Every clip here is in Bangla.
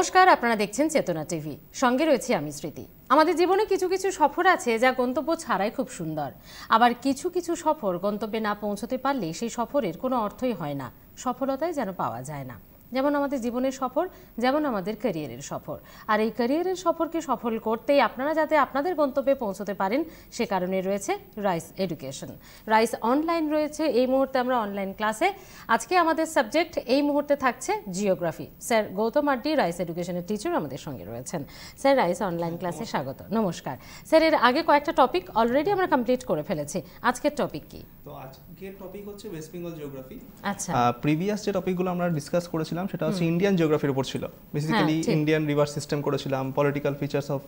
নমস্কার, আপনারা দেখছেন চেতনা টিভি। সঙ্গে রয়েছে আমি স্মৃতি। আমাদের জীবনে কিছু কিছু সফর আছে যা গন্তব্য ছাড়াই খুব সুন্দর। আবার কিছু কিছু সফর গন্তব্যে না পৌঁছতে পারলে সেই সফরের কোনো অর্থই হয় না। সফলতাই যেন পাওয়া যায় না। যেমন আমাদের জীবনের সফর যেমন আমাদের ক্যারিয়ারের সফর। আর এই ক্যারিয়ারের সফরকে সফল করতেই আপনারা যাতে আপনাদের গন্তব্যে পৌঁছতে পারেন সে কারণে রয়েছে রাইস এডুকেশন রাইস অনলাইন রয়েছে এই মুহূর্তে আমরা অনলাইন ক্লাসে আজকে আমাদের সাবজেক্ট এই মুহূর্তে থাকছে জিওগ্রাফি স্যার গৌতম আড্ডি রাইস এডুকেশনের টিচার আমাদের সঙ্গে রয়েছেন। স্যার রাইস অনলাইন ক্লাসে স্বাগত নমস্কার। স্যার এর আগে কয়েকটা টপিক অলরেডি আমরা কমপ্লিট করে ফেলেছি। আজকের টপিক কি? তো আজকের টপিক হচ্ছে ওয়েস্ট বেঙ্গল জিওগ্রাফি আচ্ছা। প্রিভিয়াস যে টপিকগুলো আমরা ডিসকাস করেছিলাম সেটা হচ্ছে ইন্ডিয়ান জিওগ্রাফির উপর ছিল। বেসিক্যালি ইন্ডিয়ান রিভার সিস্টেম করেছিলাম পলিটিক্যাল ফিচার্স অফ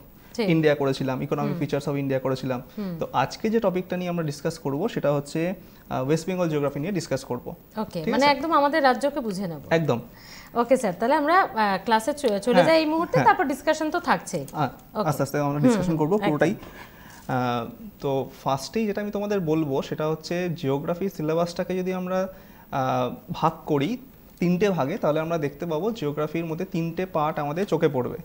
ইন্ডিয়া করেছিলাম ইকোনমিক ফিচার্স অফ ইন্ডিয়া করেছিলাম। তো আজকে যে টপিকটা নিয়ে আমরা ডিসকাস করব সেটা হচ্ছে ওয়েস্ট বেঙ্গল জিওগ্রাফি নিয়ে ডিসকাস করব। ওকে মানে একদম আমাদের রাজ্যকে বুঝে নেব। একদম। ওকে স্যার তাহলে আমরা ক্লাসে চলে হ্যাঁ, যাই এই মুহূর্তে হ্যাঁ। তারপর ডিসকাশন তো থাকছে। আস্তে আস্তে আমরা ডিসকাশন করব পুরোটাই। তো ফার্স্টেই যেটা আমি তোমাদের বলব সেটা হচ্ছে জিওগ্রাফি সিলেবাসটাকে যদি আমরা ভাগ করি তিনটে ভাগে, তাহলে আমরা দেখতে পাবো জিওগ্রাফির মধ্যে তিনটে পার্ট আমাদের চোখে পড়বে।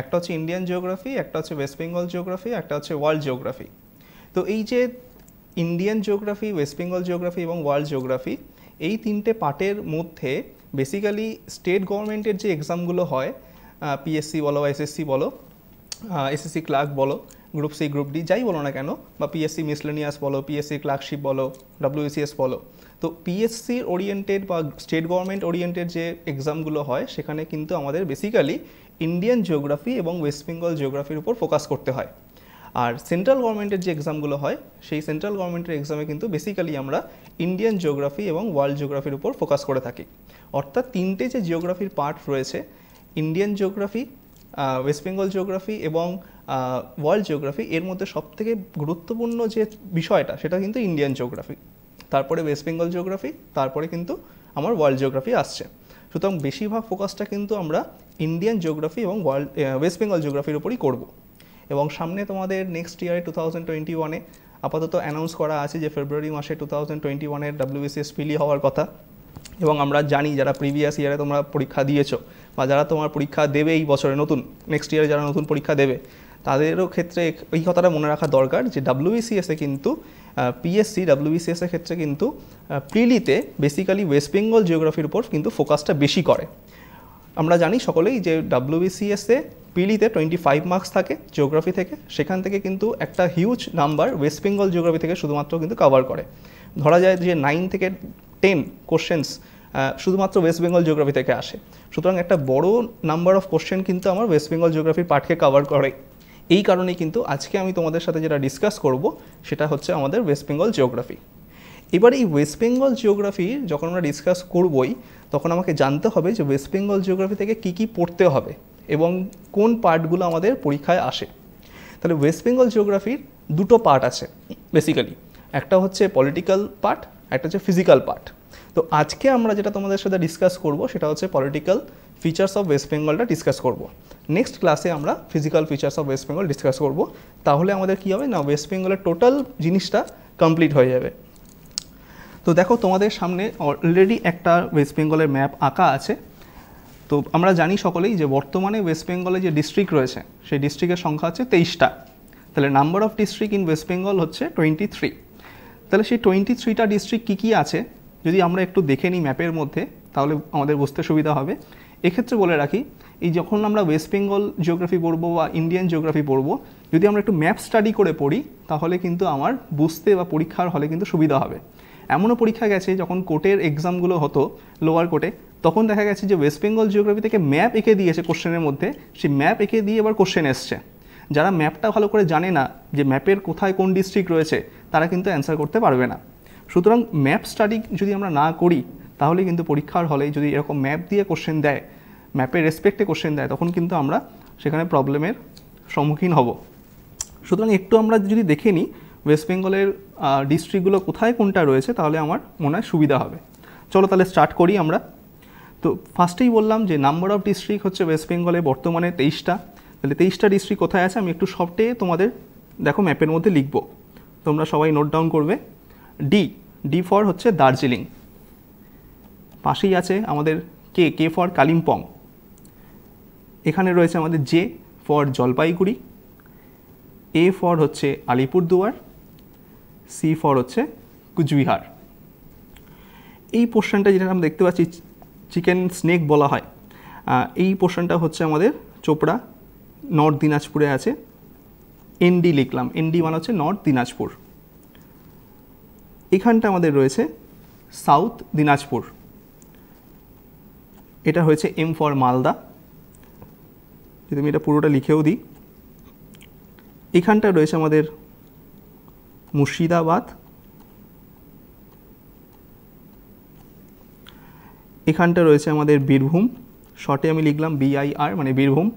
একটা হচ্ছে ইন্ডিয়ান জিওগ্রাফি একটা হচ্ছে ওয়েস্ট বেঙ্গল জিওগ্রাফি একটা হচ্ছে ওয়ার্ল্ড জিওগ্রাফি তো এই যে Indian geography West Bengal geography এবং ওয়ার্ল্ড জিওগ্রাফি এই তিনটে পার্টের মধ্যে বেসিক্যালি স্টেট গভর্নমেন্টের যে এক্সামগুলো হয় পিএসসি বলো বা এসএসসি বলো এসএসসি ক্লার্ক বলো গ্রুপ সি গ্রুপ ডি যাই বলো না কেন, বা পিএসসি মিসলেনিয়াস বলো পিএসসি ক্লার্কশিপ বলো ডাব্লিউসিএস বলো। তো পিএসসি ওরিয়েন্টেড বা স্টেট গভর্নমেন্ট ওরিয়েন্টেড যে এক্সামগুলো হয়, সেখানে কিন্তু আমাদের বেসিক্যালি ইন্ডিয়ান জিওগ্রাফি এবং ওয়েস্ট বেঙ্গল জিওগ্রাফির উপর ফোকাস করতে হয়। আর সেন্ট্রাল গভর্নমেন্টের যে এক্সামগুলো হয়, সেই সেন্ট্রাল গভর্নমেন্টের এক্সামে কিন্তু বেসিক্যালি আমরা ইন্ডিয়ান জিওগ্রাফি এবং ওয়ার্ল্ড জিওগ্রাফির উপর ফোকাস করে থাকি। অর্থাৎ তিনটে যে জিওগ্রাফির পার্ট রয়েছে Indian geography West Bengal geography এবং ওয়ার্ল্ড জিওগ্রাফি এর মধ্যে সবথেকে গুরুত্বপূর্ণ যে বিষয়টা সেটা কিন্তু ইন্ডিয়ান জিওগ্রাফি তারপরে ওয়েস্ট বেঙ্গল জিওগ্রাফি তারপরে কিন্তু আমার ওয়ার্ল্ড জিওগ্রাফি আসছে। সুতরাং বেশিরভাগ ফোকাসটা কিন্তু আমরা ইন্ডিয়ান জিওগ্রাফি এবং ওয়ার্ল্ড ওয়েস্ট বেঙ্গল জিওগ্রাফির উপরই করব। এবং সামনে তোমাদের নেক্সট ইয়ারে টু থাউজেন্ড টোয়েন্টি ওয়ানে আপাতত অ্যানাউন্স করা আছে যে ফেব্রুয়ারি মাসে টু থাউজেন্ড টোয়েন্টি ওয়ানের ডাব্লিউবিসিএস ফিলি হওয়ার কথা। এবং আমরা জানি যারা প্রিভিয়াস ইয়ারে তোমরা পরীক্ষা দিয়েছ বা যারা তোমার পরীক্ষা দেবে এই বছরে, নতুন নেক্সট ইয়ারে যারা নতুন পরীক্ষা দেবে, তাদেরও ক্ষেত্রে এই কথাটা মনে রাখা দরকার যে ডাব্লিউবিসিএসে কিন্তু পিএসসি ডাব্লিউবিসিএসের ক্ষেত্রে কিন্তু প্রিলিতে বেসিক্যালি ওয়েস্ট বেঙ্গল জিওগ্রাফির উপর কিন্তু ফোকাসটা বেশি করে। আমরা জানি সকলেই যে ডাব্লিউবিসিএসে পিলিতে টোয়েন্টি ফাইভ মার্কস থাকে জিওগ্রাফি থেকে, সেখান থেকে কিন্তু একটা huge number West Bengal geography থেকে শুধুমাত্র কিন্তু কভার করে। ধরা যায় যে নাইন থেকে টেন কোশ্চেন্স শুধুমাত্র ওয়েস্ট বেঙ্গল জিওগ্রাফি থেকে আসে। সুতরাং একটা বড় নাম্বার অফ কোশ্চেন কিন্তু আমার ওয়েস্ট বেঙ্গল জিওগ্রাফির পার্টকে কভার করে। এই কারণেই কিন্তু আজকে আমি তোমাদের সাথে যেটা ডিসকাস করব, সেটা হচ্ছে আমাদের ওয়েস্ট বেঙ্গল জিওগ্রাফি এবার এই ওয়েস্ট বেঙ্গল জিওগ্রাফি যখন আমরা ডিসকাস করবই, তখন আমাকে জানতে হবে যে ওয়েস্ট বেঙ্গল জিওগ্রাফি থেকে কী কী পড়তে হবে এবং কোন পার্টগুলো আমাদের পরীক্ষায় আসে। তাহলে ওয়েস্ট বেঙ্গল জিওগ্রাফির দুটো পার্ট আছে বেসিক্যালি একটা হচ্ছে পলিটিক্যাল পার্ট একটা হচ্ছে ফিজিক্যাল পার্ট তো আজকে আমরা যেটা তোমাদের সাথে ডিসকাস করব সেটা হচ্ছে পলিটিক্যাল ফিচার্স অফ ওয়েস্ট বেঙ্গলটা ডিসকাস করব। নেক্সট ক্লাসে আমরা physical features of West Bengal discuss করব। তাহলে আমাদের কী হবে? না ওয়েস্ট বেঙ্গলের টোটাল জিনিসটা কমপ্লিট হয়ে যাবে। তো দেখো, তোমাদের সামনে অলরেডি একটা ওয়েস্ট বেঙ্গলের ম্যাপ আঁকা আছে। তো আমরা জানি সকলেই যে বর্তমানে ওয়েস্ট বেঙ্গলে যে ডিস্ট্রিক্ট রয়েছে, সেই ডিস্ট্রিক্টের সংখ্যা হচ্ছে তেইশটা। তাহলে number of district in West Bengal হচ্ছে টোয়েন্টি থ্রি তাহলে সেই টোয়েন্টি থ্রিটা ডিস্ট্রিক্ট কী কী আছে? যদি আমরা একটু দেখে নিই ম্যাপের মধ্যে, তাহলে আমাদের বুঝতে সুবিধা হবে। এক্ষেত্রে বলে রাখি, এই যখন আমরা ওয়েস্ট বেঙ্গল জিওগ্রাফি পড়ব বা ইন্ডিয়ান জিওগ্রাফি পড়ব, যদি আমরা একটু ম্যাপ স্টাডি করে পড়ি, তাহলে কিন্তু আমার বুঝতে বা পরীক্ষার হলে কিন্তু সুবিধা হবে। এমনও পরীক্ষা গেছে, যখন কোর্টের এক্সামগুলো হতো লোয়ার কোর্টে তখন দেখা গেছে যে ওয়েস্ট বেঙ্গল জিওগ্রাফি থেকে ম্যাপ এঁকে দিয়েছে কোশ্চেনের মধ্যে, সেই ম্যাপ এঁকে দিয়ে এবার কোশ্চেন এসছে। যারা ম্যাপটা ভালো করে জানে না যে ম্যাপের কোথায় কোন ডিস্ট্রিক্ট রয়েছে, তারা কিন্তু অ্যান্সার করতে পারবে না। সুতরাং ম্যাপ স্টাডি যদি আমরা না করি, তাহলে কিন্তু পরীক্ষার হলে যদি এরকম ম্যাপ দিয়ে কোশ্চেন দেয় ম্যাপের রেসপেক্টে কোশ্চেন দেয়, তখন কিন্তু আমরা সেখানে প্রবলেমের সম্মুখীন হব। সুতরাং একটু আমরা যদি দেখে নিই ওয়েস্ট বেঙ্গলের ডিস্ট্রিক্টগুলো কোথায় কোনটা রয়েছে, তাহলে আমার মনে হয় সুবিধা হবে। চলো তাহলে স্টার্ট করি আমরা। তো ফার্স্টেই বললাম যে নাম্বার অফ ডিস্ট্রিক্ট হচ্ছে ওয়েস্ট বেঙ্গলে বর্তমানে তেইশটা। তাহলে তেইশটা ডিস্ট্রিক্ট কোথায় আছে? আমি একটু সবটে তোমাদের, দেখো ম্যাপের মধ্যে লিখব। তোমরা সবাই নোট ডাউন করবে। ডি ডি ফর হচ্ছে দার্জিলিং। পাশেই আছে আমাদের কে কে ফর কালিম্পং। এখানে রয়েছে আমাদের J for Jalpaiguri. A for হচ্ছে আলিপুরদুয়ার। সি ফর হচ্ছে কুচবিহার। এই পোর্শনটা যেটা আমরা দেখতে পাচ্ছি, চিকেন স্নেক বলা হয় এই পোর্শনটা হচ্ছে আমাদের চোপড়া, নর্থ দিনাজপুরে আছে। এনডি লিখলাম। এনডি মানে হচ্ছে নর্থ দিনাজপুর। এখানটা আমাদের রয়েছে সাউথ দিনাজপুর। এটা হয়েছে এম ফর মালদা। যদি আমি এটা পুরোটা লিখেও দিই। এখানটা রয়েছে আমাদের মুর্শিদাবাদ। এখানটা রয়েছে আমাদের বীরভূম। শর্টে আমি লিখলাম বিআইআর মানে বীরভূম।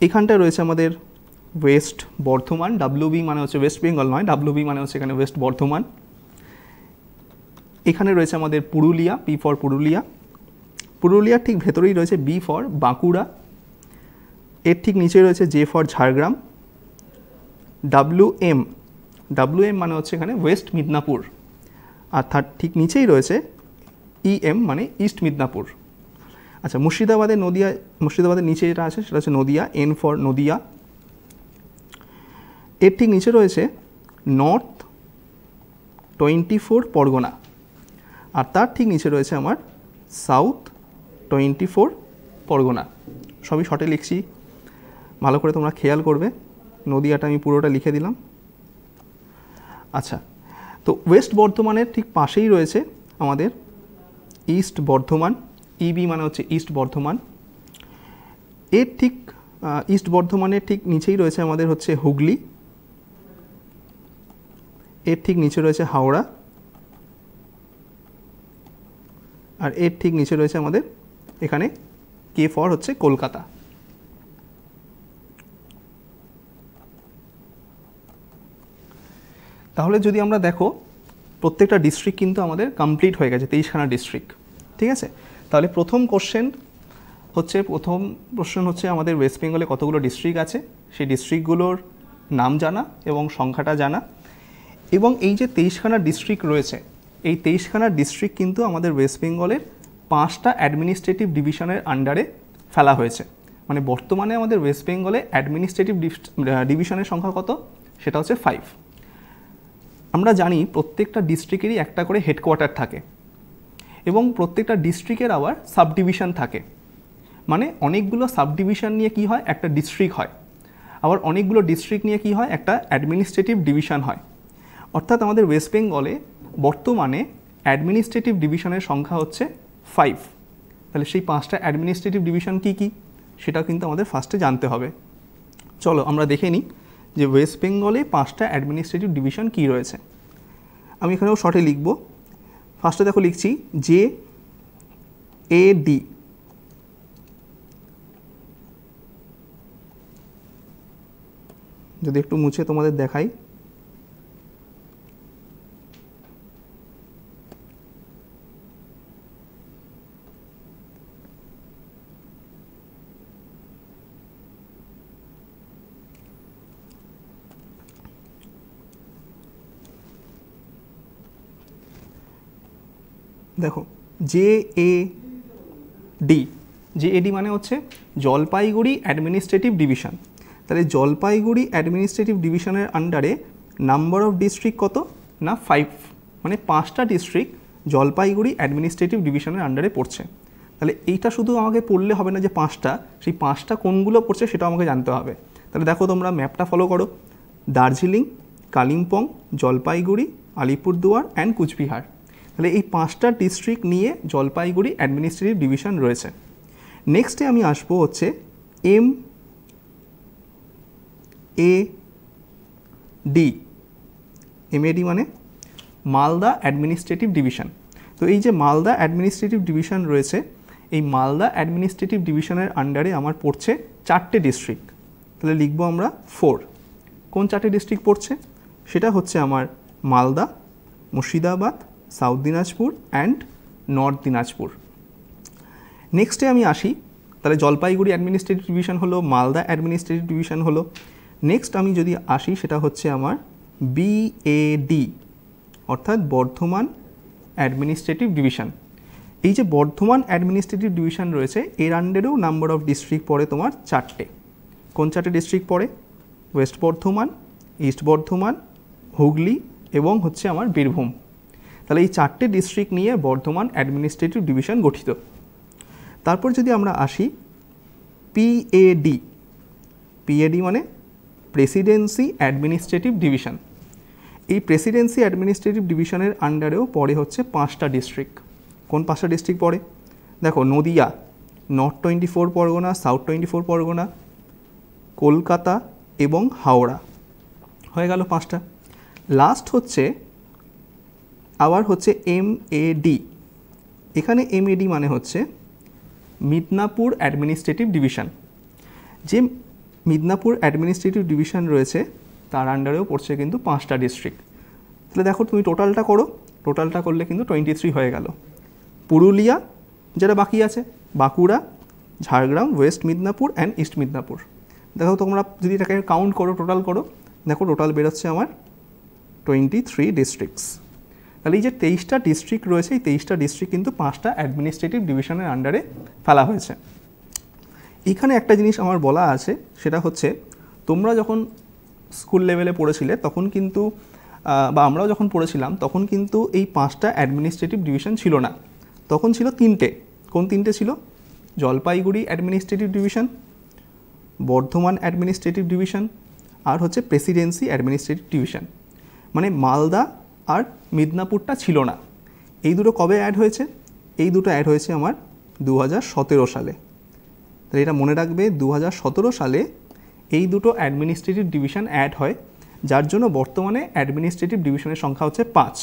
এখানটা রয়েছে আমাদের ওয়েস্ট বর্ধমান ডাব্লিউবি মানে হচ্ছে ওয়েস্ট বেঙ্গল নয় ডাব্লিউবি মানে হচ্ছে এখানে ওয়েস্ট বর্ধমান এখানে রয়েছে আমাদের পুরুলিয়া পি ফর পুরুলিয়া। পুরুলিয়ার ঠিক ভেতরেই রয়েছে বি ফর বাঁকুড়া। এর ঠিক নিচে রয়েছে J for Jhargram. W M W M মানে হচ্ছে এখানে ওয়েস্ট মিদনাপুর আর তার ঠিক নিচেই রয়েছে ই এম মানে ইস্ট মিদনাপুর আচ্ছা মুর্শিদাবাদের নদিয়া, মুর্শিদাবাদের নিচে যেটা আছে সেটা হচ্ছে নদিয়া এন ফর নদিয়া। এর ঠিক নিচে রয়েছে নর্থ টোয়েন্টি ফোর পরগনা। আর তার ঠিক নিচে রয়েছে আমার সাউথ টোয়েন্টি ফোর পরগনা। সবই শর্টে লিখছি। ভালো করে তোমরা খেয়াল করবে। নদিয়াটা আমি পুরোটা লিখে দিলাম। আচ্ছা তো ওয়েস্ট বর্ধমানের ঠিক পাশেই রয়েছে আমাদের ইস্ট বর্ধমান। ইবি মানে হচ্ছে ইস্ট বর্ধমান। এর ঠিক ইস্ট বর্ধমানের ঠিক নিচেই রয়েছে আমাদের হচ্ছে হুগলি। এর ঠিক নিচে রয়েছে হাওড়া। আর এর ঠিক নিচে রয়েছে আমাদের এখানে কে ফর হচ্ছে কলকাতা। তাহলে যদি আমরা দেখো, প্রত্যেকটা ডিস্ট্রিক্ট কিন্তু আমাদের কমপ্লিট হয়ে গেছে, তেইশখানা ডিস্ট্রিক্ট ঠিক আছে? তাহলে প্রথম কোশ্চেন হচ্ছে, প্রথম প্রশ্ন হচ্ছে আমাদের ওয়েস্ট বেঙ্গলে কতগুলো ডিস্ট্রিক্ট আছে? সেই ডিস্ট্রিক্টগুলোর নাম জানা এবং সংখ্যাটা জানা। এবং এই যে তেইশখানা ডিস্ট্রিক্ট রয়েছে, এই তেইশখানা ডিস্ট্রিক্ট কিন্তু আমাদের ওয়েস্ট বেঙ্গলের পাঁচটা অ্যাডমিনিস্ট্রেটিভ ডিভিশনের আন্ডারে ফেলা হয়েছে। মানে বর্তমানে আমাদের ওয়েস্ট বেঙ্গলে অ্যাডমিনিস্ট্রেটিভ ডিভিশনের সংখ্যা কত? সেটা হচ্ছে ফাইভ আমরা জানি প্রত্যেকটা ডিস্ট্রিক্টেরই একটা করে হেডকোয়ার্টার থাকে এবং প্রত্যেকটা ডিস্ট্রিক্টের আবার সাব ডিভিশন থাকে। মানে অনেকগুলো সাব ডিভিশন নিয়ে কি হয়? একটা ডিস্ট্রিক্ট হয়। আবার অনেকগুলো ডিস্ট্রিক্ট নিয়ে কি হয়? একটা অ্যাডমিনিস্ট্রেটিভ ডিভিশন হয়। অর্থাৎ আমাদের ওয়েস্ট বেঙ্গলে বর্তমানে অ্যাডমিনিস্ট্রেটিভ ডিভিশনের সংখ্যা হচ্ছে ফাইভ তাহলে সেই পাঁচটা অ্যাডমিনিস্ট্রেটিভ ডিভিশন কী কী? সেটাও কিন্তু আমাদের ফার্স্টে জানতে হবে। চলো আমরা দেখে নিই যে ওয়েস্ট বেঙ্গলে পাঁচটা অ্যাডমিনিস্ট্রেটিভ ডিভিশন কী রয়েছে। আমি এখানেও শর্টে লিখব। ফার্স্টে দেখো লিখছি জে এ ডি যদি একটু মুছে তোমাদের দেখাই দেখো J A D J AD মানে হচ্ছে জলপাইগুড়ি অ্যাডমিনিস্ট্রেটিভ ডিভিশন তাহলে জলপাইগুড়ি অ্যাডমিনিস্ট্রেটিভ ডিভিশনের আন্ডারে নাম্বার অফ ডিস্ট্রিক্ট কত? না ফাইভ মানে পাঁচটা ডিস্ট্রিক্ট জলপাইগুড়ি অ্যাডমিনিস্ট্রেটিভ ডিভিশনের আন্ডারে পড়ছে। তাহলে এইটা শুধু আমাকে পড়লে হবে না যে পাঁচটা, সেই পাঁচটা কোনগুলো পড়ছে সেটা আমাকে জানতে হবে। তাহলে দেখো তোমরা ম্যাপটা ফলো করো। দার্জিলিং, কালিম্পং, জলপাইগুড়ি, আলিপুরদুয়ার অ্যান্ড কুচবিহার। তাহলে এই পাঁচটা ডিস্ট্রিক্ট নিয়ে জলপাইগুড়ি অ্যাডমিনিস্ট্রেটিভ ডিভিশন রয়েছে। নেক্সটে আমি আসব হচ্ছে M A D M MAD মানে মালদা অ্যাডমিনিস্ট্রেটিভ ডিভিশন তো এই যে মালদা অ্যাডমিনিস্ট্রেটিভ ডিভিশন রয়েছে, এই মালদা অ্যাডমিনিস্ট্রেটিভ ডিভিশনের আন্ডারে আমার পড়ছে চারটে ডিস্ট্রিক্ট তাহলে লিখব আমরা ফোর কোন চারটে ডিস্ট্রিক্ট পড়ছে? সেটা হচ্ছে আমার Malda, Murshidabad South Dinajpur and North Dinajpur. নেক্সটে আমি আসি। তাহলে জলপাইগুড়ি অ্যাডমিনিস্ট্রেটিভ ডিভিশন হলো, মালদা অ্যাডমিনিস্ট্রেটিভ ডিভিশন হলো। নেক্সট আমি যদি আসি, সেটা হচ্ছে আমার বিএডি অর্থাৎ বর্ধমান অ্যাডমিনিস্ট্রেটিভ ডিভিশন এই যে বর্ধমান অ্যাডমিনিস্ট্রেটিভ ডিভিশন রয়েছে, এর আন্ডারেও নাম্বার অফ ডিস্ট্রিক্ট পড়ে তোমার চারটে। কোন চারটে ডিস্ট্রিক্ট পড়ে? ওয়েস্ট বর্ধমান ইস্ট বর্ধমান, হুগলি এবং হচ্ছে আমার বীরভূম। তাহলে এই চারটে ডিস্ট্রিক্ট নিয়ে বর্ধমান অ্যাডমিনিস্ট্রেটিভ ডিভিশন গঠিত। তারপর যদি আমরা আসি P A D P A D মানে প্রেসিডেন্সি অ্যাডমিনিস্ট্রেটিভ ডিভিশন এই প্রেসিডেন্সি অ্যাডমিনিস্ট্রেটিভ ডিভিশনের আন্ডারেও পড়ে হচ্ছে পাঁচটা ডিস্ট্রিক্ট কোন পাঁচটা ডিস্ট্রিক্ট পড়ে? দেখো, Nadia North Twenty Four Parganas South Twenty Four Parganas, Kolkata এবং হাওড়া। হয়ে গেল পাঁচটা। লাস্ট হচ্ছে আবার হচ্ছে এম এ ডি এখানে এম এ ডি মানে হচ্ছে মিদনাপুর অ্যাডমিনিস্ট্রেটিভ ডিভিশন। যে মিদনাপুর অ্যাডমিনিস্ট্রেটিভ ডিভিশন রয়েছে, তার আন্ডারেও পড়ছে কিন্তু পাঁচটা ডিস্ট্রিক্ট তাহলে দেখো তুমি টোটালটা করো। টোটালটা করলে কিন্তু টোয়েন্টি থ্রি হয়ে গেল। পুরুলিয়া, যেটা বাকি আছে, Bankura, Jhargram West Midnapore and East Midnapore দেখো তোমরা যদি এটাকে কাউন্ট করো টোটাল করো, দেখো টোটাল বেরোচ্ছে আমার টোয়েন্টি থ্রি ডিস্ট্রিক্টস তাহলে এই যে তেইশটা ডিস্ট্রিক্ট রয়েছে, এই তেইশটা ডিস্ট্রিক্ট কিন্তু পাঁচটা অ্যাডমিনিস্ট্রেটিভ ডিভিশনের আন্ডারে ফেলা হয়েছে। এখানে একটা জিনিস আমার বলা আছে, সেটা হচ্ছে তোমরা যখন স্কুল লেভেলে পড়েছিলে, তখন কিন্তু বা আমরাও যখন পড়েছিলাম, তখন কিন্তু এই পাঁচটা অ্যাডমিনিস্ট্রেটিভ ডিভিশন ছিল না। তখন ছিল তিনটে। কোন তিনটে ছিল? Jalpaiguri administrative division Bardhaman administrative division আর হচ্ছে প্রেসিডেন্সি অ্যাডমিনিস্ট্রেটিভ ডিভিশন মানে মালদা আর মিদনাপুরটা ছিল না। এই দুটো কবে অ্যাড হয়েছে? এই দুটো অ্যাড হয়েছে আমার দু হাজার সতেরো সালে। তাহলে এটা মনে রাখবে দু হাজার সতেরো সালে এই দুটো অ্যাডমিনিস্ট্রেটিভ ডিভিশন অ্যাড হয়, যার জন্য বর্তমানে অ্যাডমিনিস্ট্রেটিভ ডিভিশনের সংখ্যা হচ্ছে পাঁচ।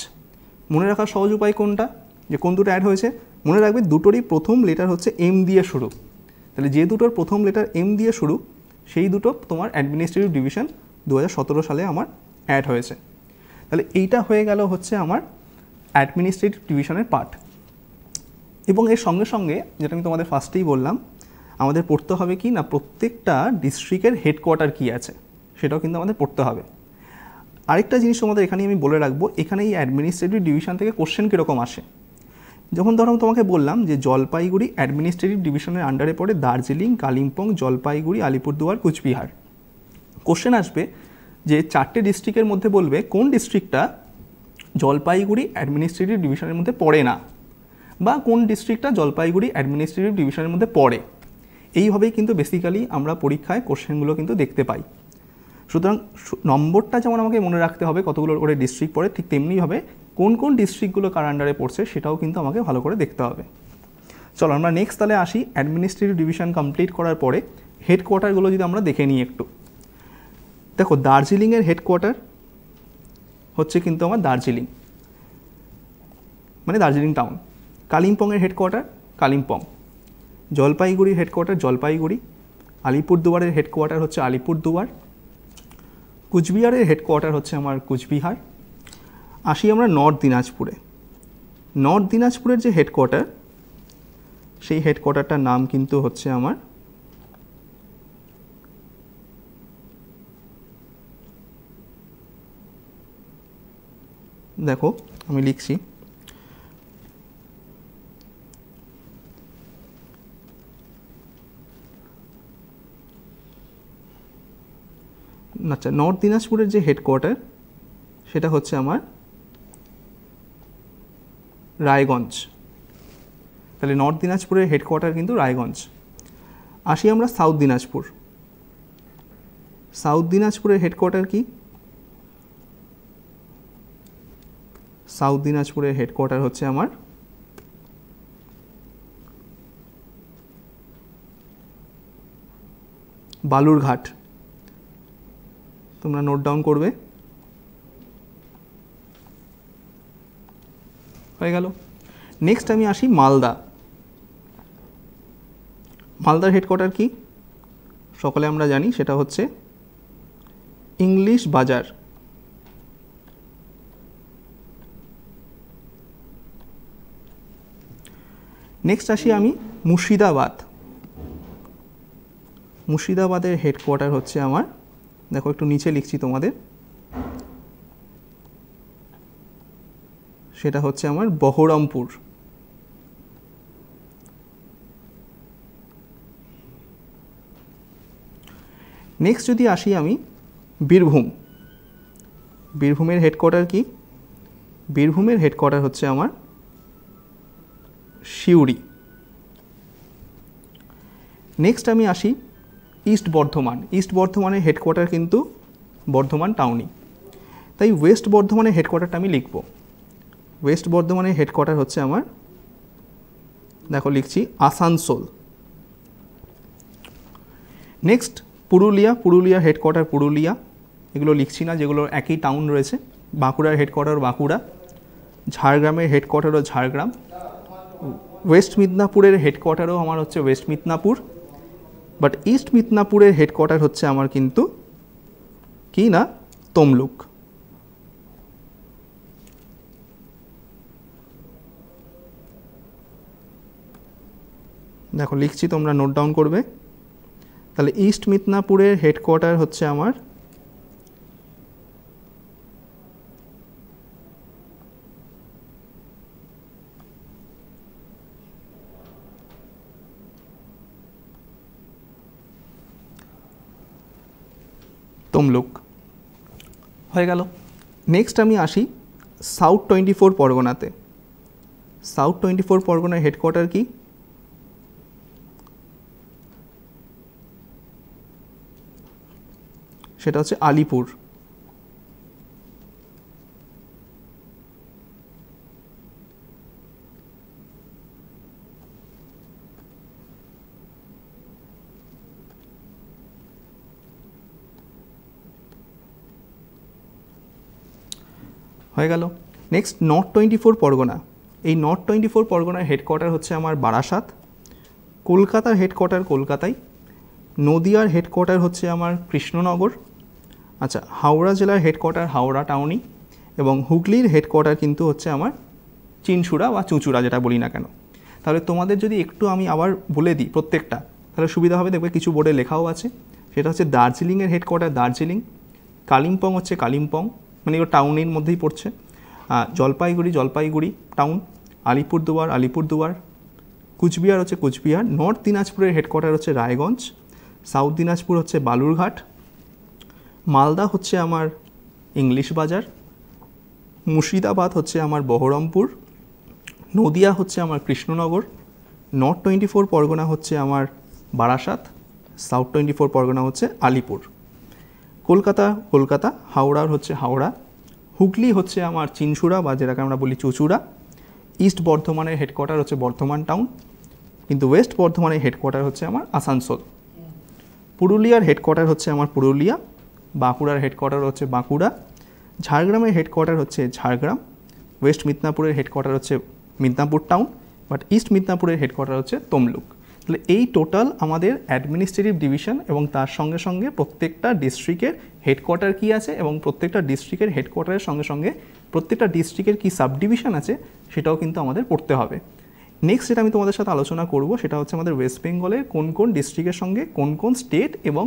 মনে রাখার সহজ উপায় কোনটা? যে কোন দুটো অ্যাড হয়েছে? মনে রাখবে দুটোরই প্রথম লেটার হচ্ছে এম দিয়ে শুরু। তাহলে যে দুটোর প্রথম লেটার এম দিয়ে শুরু, সেই দুটো তোমার অ্যাডমিনিস্ট্রেটিভ ডিভিশন দু হাজার সতেরো সালে আমার অ্যাড হয়েছে। তাহলে এইটা হয়ে গেল হচ্ছে আমার অ্যাডমিনিস্ট্রেটিভ ডিভিশনের পার্ট এবং এর সঙ্গে সঙ্গে যেটা আমি তোমাদের ফার্স্টেই বললাম, আমাদের পড়তে হবে কি না, প্রত্যেকটা ডিস্ট্রিক্টের হেডকোয়ার্টার কী আছে, সেটাও কিন্তু আমাদের পড়তে হবে। আরেকটা জিনিস তোমাদের এখানে আমি বলে রাখব, এখানে এই অ্যাডমিনিস্ট্রেটিভ ডিভিশন থেকে কোশ্চেন কীরকম আসে? যখন ধরো তোমাকে বললাম যে জলপাইগুড়ি অ্যাডমিনিস্ট্রেটিভ ডিভিশনের আন্ডারে পড়ে দার্জিলিং, কালিম্পং, জলপাইগুড়ি, আলিপুরদুয়ার, কুচবিহার। কোশ্চেন আসবে যে চারটে ডিস্ট্রিক্টের মধ্যে বলবে কোন ডিস্ট্রিক্টটা জলপাইগুড়ি অ্যাডমিনিস্ট্রেটিভ ডিভিশনের মধ্যে পড়ে না বা কোন ডিস্ট্রিক্টটা জলপাইগুড়ি অ্যাডমিনিস্ট্রেটিভ ডিভিশনের মধ্যে পড়ে। এইভাবেই কিন্তু বেসিক্যালি আমরা পরীক্ষায় কোশ্চেনগুলো কিন্তু দেখতে পাই। সুতরাং নম্বরটা যেমন আমাকে মনে রাখতে হবে কতগুলো করে ডিস্ট্রিক্ট পড়ে, ঠিক তেমনিভাবে কোন কোন ডিস্ট্রিক্টগুলো কার আন্ডারে পড়ছে সেটাও কিন্তু আমাকে ভালো করে দেখতে হবে। চলো আমরা নেক্সট তাহলে আসি। অ্যাডমিনিস্ট্রেটিভ ডিভিশন কমপ্লিট করার পরে হেডকোয়ার্টারগুলো যদি আমরা দেখে নিই একটু। দেখো দার্জিলিংয়ের হেডকোয়ার্টার হচ্ছে কিন্তু আমার দার্জিলিং। মানে দার্জিলিং টাউন কালিম্পংয়ের হেডকোয়ার্টার কালিম্পং। জলপাইগুড়ির হেডকোয়ার্টার জলপাইগুড়ি। আলিপুরদুয়ারের হেডকোয়ার্টার হচ্ছে আলিপুরদুয়ার। কুচবিহারের হেডকোয়ার্টার হচ্ছে আমার কুচবিহার। আসি আমরা নর্থ দিনাজপুরে। নর্থ দিনাজপুরের যে হেডকোয়ার্টার সেই হেডকোয়ার্টারটার নাম কিন্তু হচ্ছে আমার দেখো, আমি লিখছি। আচ্ছা নর্থ দিনাজপুরের যে হেডকোয়ার্টার সেটা হচ্ছে আমার রায়গঞ্জ। তাহলে নর্থ দিনাজপুরের হেডকোয়ার্টার কিন্তু রায়গঞ্জ। আসি আমরা সাউথ দিনাজপুর। সাউথ দিনাজপুরের হেডকোয়ার্টার কি? সাউথ দিনাজপুরের হেডকোয়ার্টার হচ্ছে আমার। বালুরঘাট। তোমরা নোট ডাউন করবে। হয়ে গেল। নেক্সট আমি আসি মালদা। মালদার হেডকোয়ার্টার কি? সকলে আমরা জানি, সেটা হচ্ছে ইংলিশ বাজার। নেক্সট আসি আমি মুর্শিদাবাদ। মুর্শিদাবাদের হেডকোয়ার্টার হচ্ছে আমার। দেখো একটু নিচে লিখছি তোমাদের। সেটা হচ্ছে আমার বহরমপুর। নেক্সট যদি আসি আমি বীরভূম। বীরভূমের হেডকোয়ার্টার কি? বীরভূমের হেডকোয়ার্টার হচ্ছে আমার সিউড়ি নেক্সট আমি আসি ইস্ট বর্ধমান ইস্ট বর্ধমানের হেডকোয়ার্টার কিন্তু বর্ধমান টাউনই তাই ওয়েস্ট বর্ধমানের হেডকোয়ার্টারটা আমি লিখব। ওয়েস্ট বর্ধমানের হেডকোয়ার্টার হচ্ছে আমার, দেখো লিখছি, আসানসোল। নেক্সট পুরুলিয়া। পুরুলিয়ার হেডকোয়ার্টার পুরুলিয়া। এগুলো লিখছি না, যেগুলো একই টাউন রয়েছে। বাঁকুড়ার হেডকোয়ার্টার বাঁকুড়া। ঝাড়গ্রামের হেডকোয়ার্টারও ঝাড়গ্রাম। ওয়েস্ট মিদনাপুরের হেডকোয়ার্টারও আমার হচ্ছে ওয়েস্ট মিদনাপুর বাট ইস্ট মিদনাপুরের হেডকোয়ার্টার হচ্ছে আমার কিন্তু কি না? তমলুক। দেখো, লিখছি তোমরা নোট ডাউন করবে। তাহলে ইস্ট মিদনাপুরের হেডকোয়ার্টার হচ্ছে আমার তমলুক হয়ে গেল। নেক্সট আমি আসি সাউথ টোয়েন্টি ফোর পরগনাতে। সাউথ টোয়েন্টি ফোর পরগনার হেডকোয়ার্টার কি? সেটা হচ্ছে আলিপুর। হয়ে গেল। Next North Twenty Four Parganas এই নর্থ টোয়েন্টি ফোর পরগনার হেডকোয়ার্টার হচ্ছে আমার বারাসাত। কলকাতার হেডকোয়ার্টার কলকাতায় নদিয়ার হেডকোয়ার্টার হচ্ছে আমার কৃষ্ণনগর। আচ্ছা হাওড়া জেলার হেডকোয়ার্টার হাওড়া টাউনই এবং হুগলির হেডকোয়ার্টার কিন্তু হচ্ছে আমার চিনসুরা বা চুঁচুড়া যেটা বলি না কেন। তাহলে তোমাদের যদি একটু আমি আবার বলে দিই প্রত্যেকটা, তাহলে সুবিধা হবে। দেখবে কিছু বোর্ডে লেখাও আছে। সেটা হচ্ছে দার্জিলিংয়ের হেডকোয়ার্টার দার্জিলিং। কালিম্পং হচ্ছে কালিম্পং। মানে এগুলো টাউনের মধ্যেই পড়ছে। জলপাইগুড়ি জলপাইগুড়ি টাউন আলিপুরদুয়ার আলিপুরদুয়ার, কুচবিহার হচ্ছে কুচবিহার নর্থ দিনাজপুরের হেডকোয়ার্টার হচ্ছে রায়গঞ্জ সাউথ দিনাজপুর হচ্ছে বালুরঘাট, মালদা হচ্ছে আমার ইংলিশ বাজার, মুর্শিদাবাদ হচ্ছে আমার বহরমপুর, নদিয়া হচ্ছে আমার Krishnanagar North Twenty Four Parganas হচ্ছে আমার Barasat South Twenty Four Parganas হচ্ছে আলিপুর। কলকাতা কলকাতা হাওড়ার হচ্ছে হাওড়া। হুগলি হচ্ছে আমার চিনসুরা বা যেটাকে আমরা বলি চুচুড়া। ইস্ট বর্ধমানের হেডকোয়ার্টার হচ্ছে বর্ধমান টাউন। কিন্তু ওয়েস্ট বর্ধমানের হেডকোয়ার্টার হচ্ছে আমার আসানসোল। পুরুলিয়ার হেডকোয়ার্টার হচ্ছে আমার পুরুলিয়া। বাঁকুড়ার হেডকোয়ার্টার হচ্ছে বাঁকুড়া। ঝাড়গ্রামের হেডকোয়ার্টার হচ্ছে ঝাড়গ্রাম। ওয়েস্ট মিদনাপুরের হেডকোয়ার্টার হচ্ছে মিদনাপুর টাউন। বাট ইস্ট মিদনাপুরের হেডকোয়ার্টার হচ্ছে তমলুক। তাহলে এই টোটাল আমাদের অ্যাডমিনিস্ট্রেটিভ ডিভিশন এবং তার সঙ্গে সঙ্গে প্রত্যেকটা ডিস্ট্রিক্টের হেডকোয়ার্টার কী আছে এবং প্রত্যেকটা ডিস্ট্রিক্টের হেডকোয়ার্টারের সঙ্গে সঙ্গে প্রত্যেকটা ডিস্ট্রিক্টের কী সাব ডিভিশন আছে সেটাও কিন্তু আমাদের পড়তে হবে। নেক্সট যেটা আমি তোমাদের সাথে আলোচনা করব সেটা হচ্ছে আমাদের ওয়েস্ট বেঙ্গলের কোন কোন ডিস্ট্রিক্টের সঙ্গে কোন কোন স্টেট এবং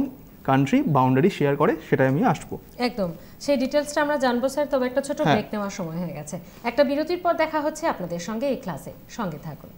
কান্ট্রি বাউন্ডারি শেয়ার করে সেটাই আমি আসব। একদম সেই ডিটেলসটা আমরা জানব স্যার তবে একটা ছোট হ্যাঁ। ব্রেক নেওয়ার সময় হয়ে গেছে। একটা বিরতির পর দেখা হচ্ছে আপনাদের সঙ্গে এই ক্লাসে সঙ্গে থাকুন।